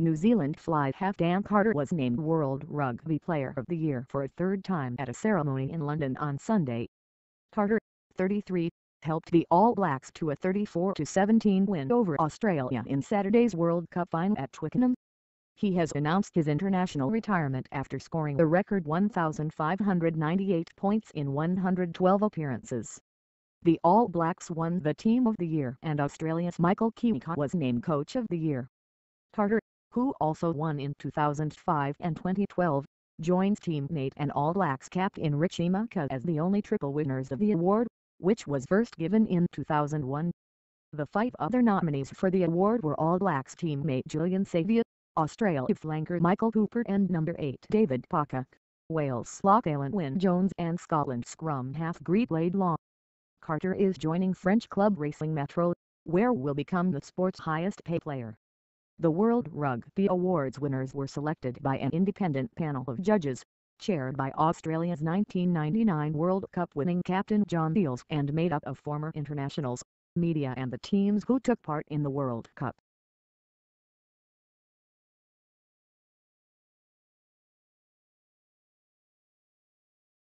New Zealand fly half Dan Carter was named World Rugby Player of the Year for a third time at a ceremony in London on Sunday. Carter, 33, helped the All Blacks to a 34-17 win over Australia in Saturday's World Cup final at Twickenham. He has announced his international retirement after scoring the record 1,598 points in 112 appearances. The All Blacks won the Team of the Year and Australia's Michael Cheika was named Coach of the Year. Carter, who also won in 2005 and 2012, joins teammate and All Blacks captain Richie McCaw as the only triple winners of the award, which was first given in 2001. The five other nominees for the award were All Blacks teammate Julian Savea, Australia flanker Michael Hooper and number 8 David Pocock, Wales lock Alun Wyn Jones and Scotland scrum half Greig Laidlaw. Carter is joining French club Racing Metro, where will become the sport's highest paid player. The World Rugby Awards winners were selected by an independent panel of judges, chaired by Australia's 1999 World Cup winning captain John Eales and made up of former internationals, media and the teams who took part in the World Cup.